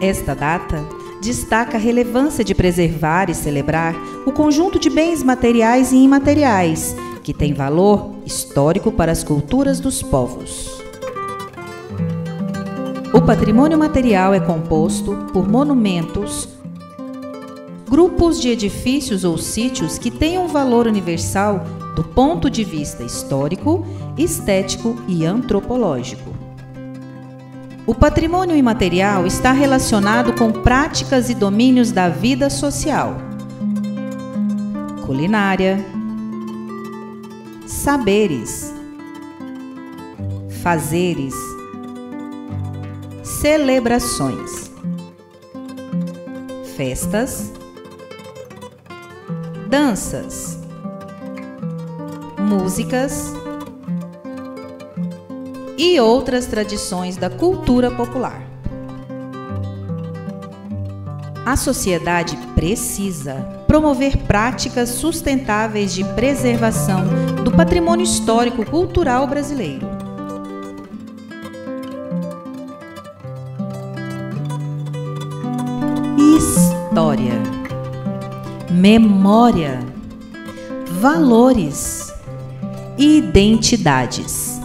Esta data destaca a relevância de preservar e celebrar o conjunto de bens materiais e imateriais que tem valor histórico para as culturas dos povos. O patrimônio material é composto por monumentos, grupos de edifícios ou sítios que tenham valor universal do ponto de vista histórico, estético e antropológico. O patrimônio imaterial está relacionado com práticas e domínios da vida social, culinária, saberes, fazeres, celebrações, festas, danças, músicas e outras tradições da cultura popular. A sociedade precisa promover práticas sustentáveis de preservação do patrimônio histórico cultural brasileiro. História, memória, valores, identidades.